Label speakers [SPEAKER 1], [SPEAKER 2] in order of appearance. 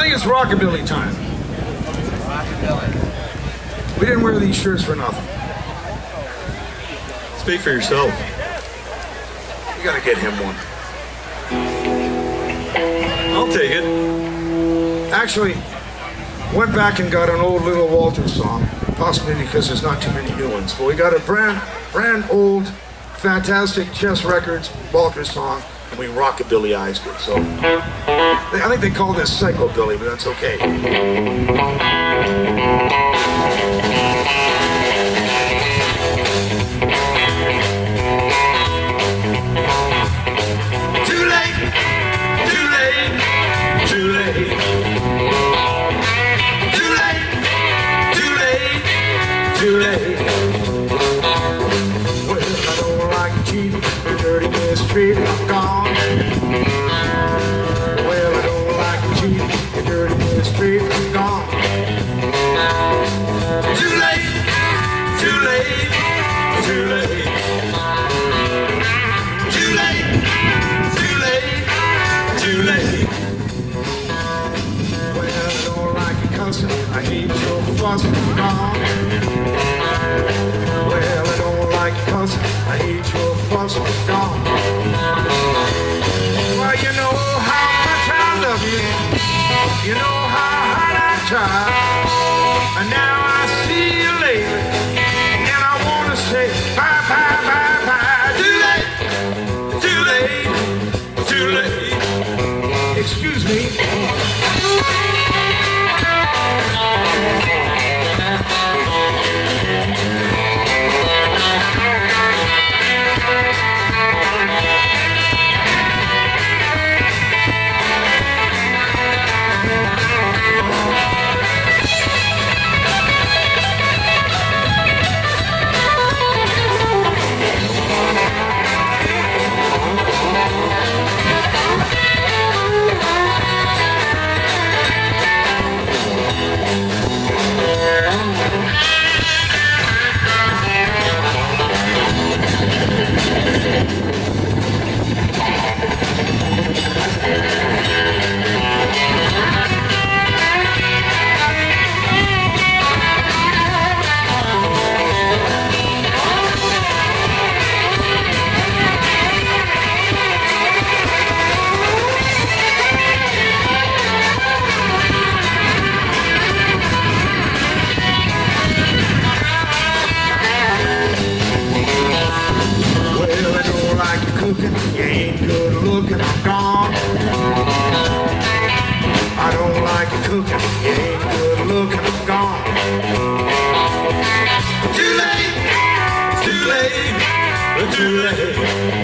[SPEAKER 1] think it's rockabilly time. We didn't wear these shirts for nothing.
[SPEAKER 2] Speak for yourself.
[SPEAKER 1] You gotta get him one.
[SPEAKER 2] I'll take it.
[SPEAKER 1] Actually, went back and got an old Little Walter song, possibly because there's not too many new ones. But we got a brand, brand old, fantastic Chess Records Walter song, and we rockabillyized it. So I think they call this psychobilly, but that's okay. Too late, Too late, too late, too late. Too late, too late, too late. Well, I don't like cussing. I hate your fussing. Well, I don't like cussing. I hate your fussing. Gone. And now I see you. And I want to say bye, bye, bye, bye. Too late. Too late. Too late. Excuse me. looking, you ain't good looking, I'm gone. I don't like you cooking, you ain't good looking, I'm gone. Too late, too late, too late.